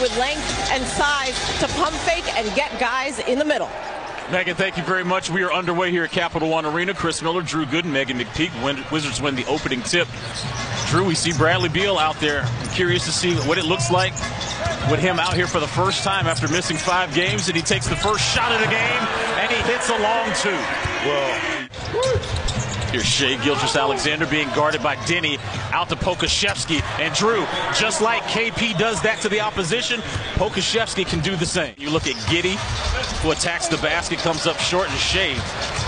with length and size to pump fake and get guys in the middle. Meghan, thank you very much. We are underway here at Capital One Arena. Chris Miller, Drew Gooden, Meghan McPeak. Wizards win the opening tip. Drew, we see Bradley Beal out there. I'm curious to see what it looks like with him out here for the first time after missing five games. And he takes the first shot of the game, and he hits a long two. Well, Here's Shai Gilgeous-Alexander being guarded by Deni out to Pokusevski. And Drew, just like KP does that to the opposition, Pokusevski can do the same. You look at Giddey, who attacks the basket, comes up short, and Shai.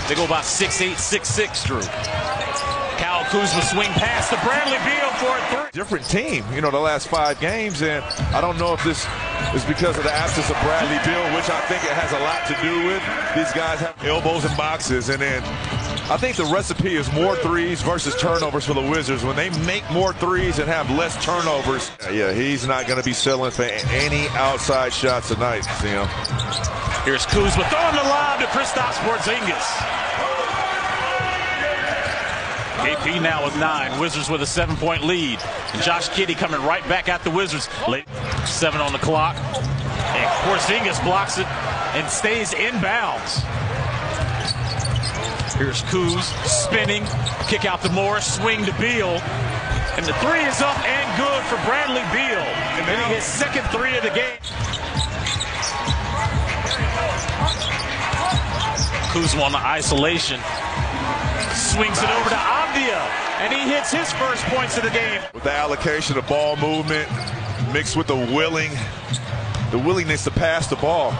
They go about 6'8", 6'6", Drew. Kyle Kuzma swing pass to Bradley Beal for a three. Different team, you know, the last five games, and I don't know if this is because of the absence of Bradley Beal, which I think it has a lot to do with. These guys have elbows and boxes, and then I think the recipe is more threes versus turnovers for the Wizards. When they make more threes and have less turnovers, yeah, he's not going to be selling for any outside shots tonight, Sam. Here's Kuzma throwing the lob to Kristaps Porzingis. KP now with nine. Wizards with a seven-point lead. And Josh Giddey coming right back at the Wizards. Late seven on the clock. And Porzingis blocks it and stays inbounds. Here's Kuz spinning, kick out to Morris, swing to Beal. And the three is up and good for Bradley Beal. And then his second three of the game. Kuzma on the isolation. Swings it over to Avdija. And he hits his first points of the game. With the allocation of ball movement mixed with the willing, the willingness to pass the ball.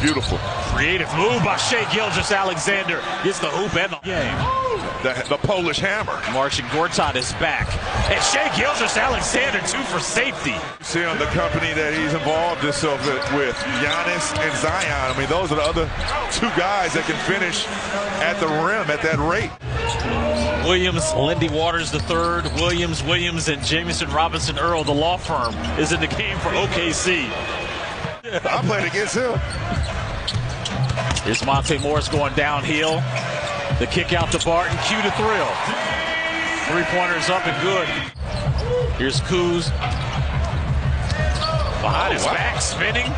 Beautiful. Creative move by Shai Gilgeous-Alexander. Gets the hoop and the game. The, the Polish hammer. Marcin Gortat is back. And Shai Gilgeous-Alexander, two for safety. You see on the company that he's involved himself with Giannis and Zion. I mean, those are the other two guys that can finish at the rim at that rate. Williams, Lindy Waters the third, Williams, Williams, and Jamison Robinson Earl, the law firm, is in the game for OKC. I played against him. Here's Monte Morris going downhill. The kick out to Barton. Cue to thrill. Three-pointers up and good. Here's Kuz. Behind oh, his wow. back, spinning.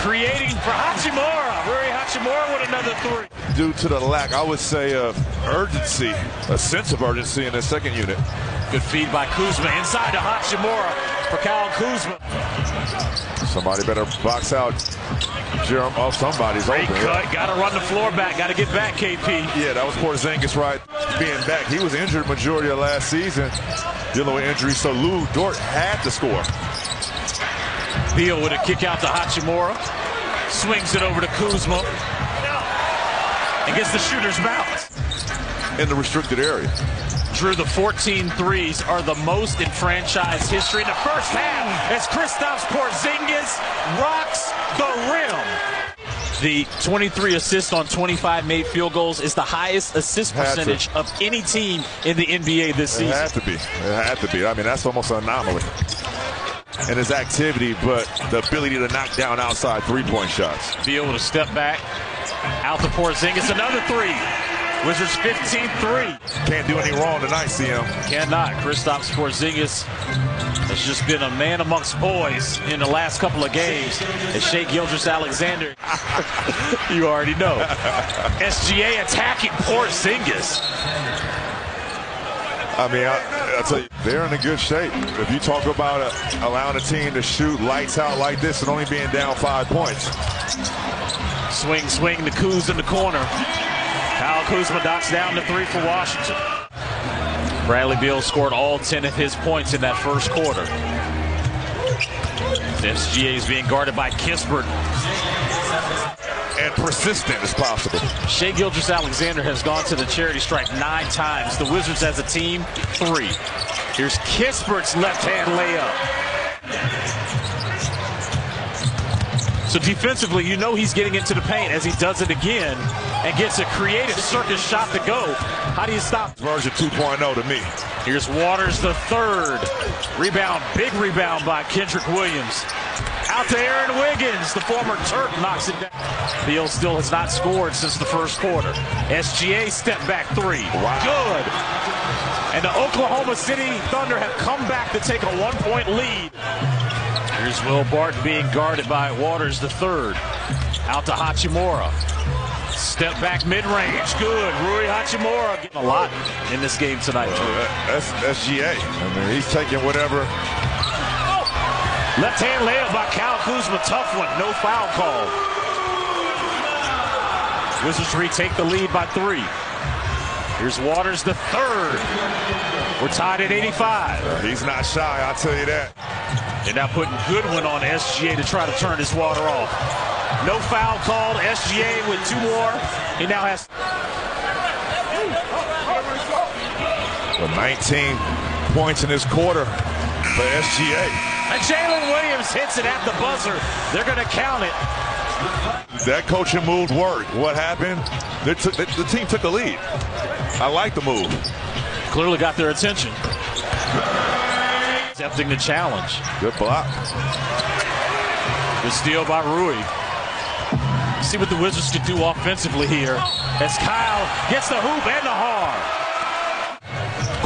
Creating for Hachimura. Rui Hachimura with another three. Due to the lack, I would say, of urgency, a sense of urgency in the second unit. Good feed by Kuzma inside to Hachimura for Kyle Kuzma. Somebody better box out Jerem. Oh, somebody's Great open. cut. Got to run the floor back. Got to get back, KP. Yeah, that was Porzingis right being back. He was injured majority of last season, dealing with injuries. So Lu Dort had to score. Beal with a kick out to Hachimura. Swings it over to Kuzma. And gets the shooter's bounce. In the restricted area. Drew, the 14 threes are the most in franchise history in the first half as Kristaps Porzingis rocks the rim. The 23 assists on 25 made field goals is the highest assist percentage of any team in the NBA this season. It had to be. It had to be. I mean, that's almost an anomaly in his activity, but the ability to knock down outside three-point shots. Be able to step back, out to Porzingis, another three. Wizards 15-3. Can't do any wrong tonight, CM. Cannot. Kristaps Porzingis has just been a man amongst boys in the last couple of games. And Shai Gilgeous-Alexander, you already know. SGA attacking Porzingis. I mean, I, I tell you, they're in a good shape. If you talk about uh, allowing a team to shoot lights out like this and only being down five points. Swing, swing, the Kuz in the corner. Kyle Kuzma knocks down the three for Washington. Bradley Beal scored all 10 of his points in that first quarter. SGA is being guarded by Kispert. And persistent as possible. Shai Gilgeous-Alexander has gone to the charity stripe nine times. The Wizards as a team, three. Here's Kispert's left-hand layup. So defensively, you know he's getting into the paint as he does it again and gets a creative circus shot to go. How do you stop? Version 2.0 to me. Here's Waters the third. Rebound, big rebound by Kenrich Williams. Out to Aaron Wiggins. The former Terp knocks it down. Beal still has not scored since the first quarter. SGA step back three. Wow. Good. And the Oklahoma City Thunder have come back to take a one-point lead. Here's Will Barton being guarded by Waters the third. Out to Hachimura. Step back mid-range. Good. Rui Hachimura getting a lot in this game tonight. Uh, that's SGA. I mean, he's taking whatever. Left hand layup by Kyle Kuzma. Tough one. No foul call. Wizards retake the lead by three. Here's Waters the third. We're tied at 85. He's not shy, I'll tell you that. They're now putting Goodwin on SGA to try to turn his water off. No foul called. SGA with two more. He now has. Well, 19 points in this quarter for SGA. And Jalen Williams hits it at the buzzer. They're going to count it. That coaching move worked. What happened? Took, the team took the lead. I like the move. Clearly got their attention. Accepting the challenge. Good block. Good steal by Rui. See what the Wizards can do offensively here as Kyle gets the hoop and the hard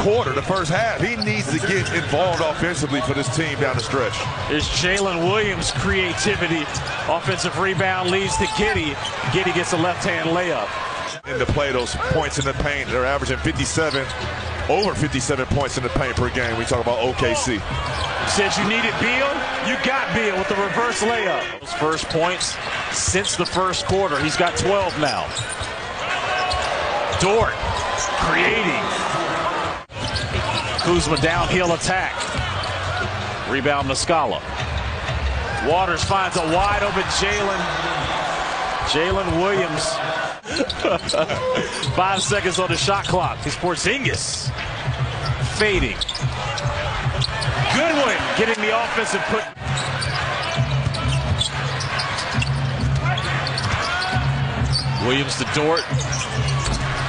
quarter, the first half. He needs to get involved offensively for this team down the stretch. There's Jalen Williams' creativity. Offensive rebound leads to Giddey. Giddey gets a left-hand layup. In to play those points in the paint, they're averaging 57, over 57 points in the paint per game. We talk about OKC. Said you needed Beal, you got Beal with the reverse layup. Those first points since the first quarter. He's got 12 now. Dort creating Kuzma downhill attack. Rebound Muscala. Waters finds a wide open Jalen. Jalen Williams. Five seconds on the shot clock. His Porzingis fading. Goodwin getting the offensive put. Williams to Dort.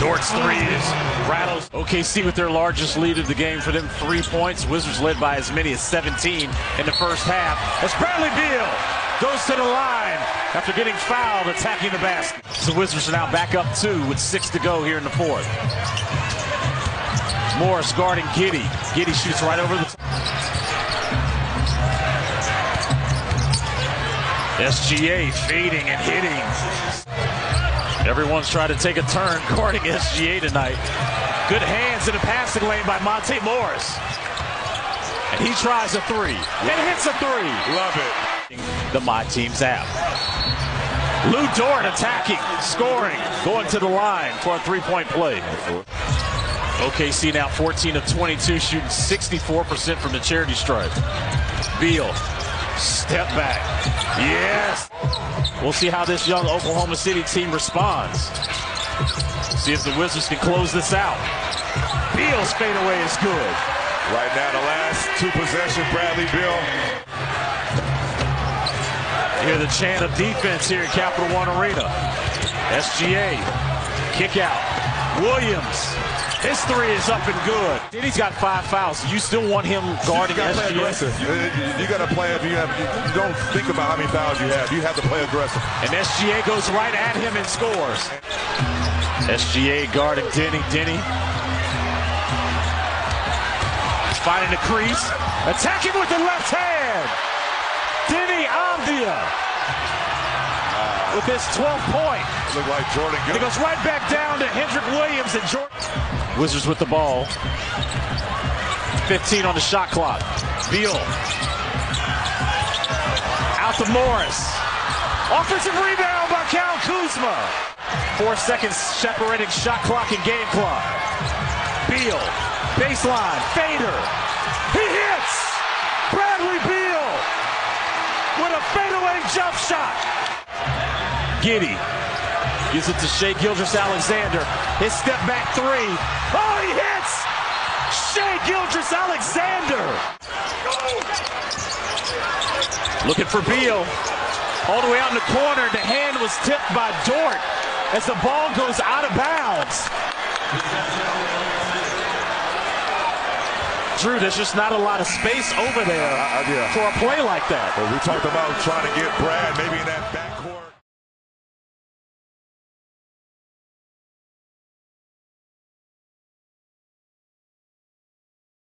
Dort's three is rattles. OKC with their largest lead of the game for them, three points. Wizards led by as many as 17 in the first half. As Bradley Beal goes to the line after getting fouled attacking the basket. The Wizards are now back up two with six to go here in the fourth. Morris guarding Giddey. Giddey shoots right over the. SGA fading and hitting. Everyone's trying to take a turn guarding SGA tonight. Good hands in the passing lane by Monte Morris. And he tries a three and hits a three. Love it. The My Teams app. Lu Dort attacking, scoring, going to the line for a three-point play. OKC now 14 of 22, shooting 64% from the charity stripe. Beal, step back. Yes. We'll see how this young Oklahoma City team responds. See if the Wizards can close this out. Beal's fadeaway is good. Right now, the last two possessions, Bradley Beal. Hear the chant of defense here at Capital One Arena. SGA, kick out. Williams his three is up and good. He's got five fouls. You still want him guarding you got to SGA? aggressive. You got to play if you have. You don't think about how many fouls you have. You have to play aggressive. And SGA goes right at him and scores. SGA guarding Denny. Deni finding the crease, attacking with the left hand. Deni Avdija with his 12th point. Look like Jordan He goes right back down to Kenrich Williams and Jordan. Wizards with the ball. 15 on the shot clock. Beal. Out to Morris. Offensive rebound by Cal Kuzma. Four seconds separating shot clock and game clock. Beal. Baseline. Fader. He hits! Bradley Beal with a fadeaway jump shot. Giddey gives it to Shai Gilgeous-Alexander. His step back three. Oh, he hits! Shai Gilgeous-Alexander. Looking for Beal. All the way out in the corner. The hand was tipped by Dort as the ball goes out of bounds. Drew, there's just not a lot of space over there uh, yeah. for a play like that. Well, we talked about trying to get Brad maybe in that backcourt.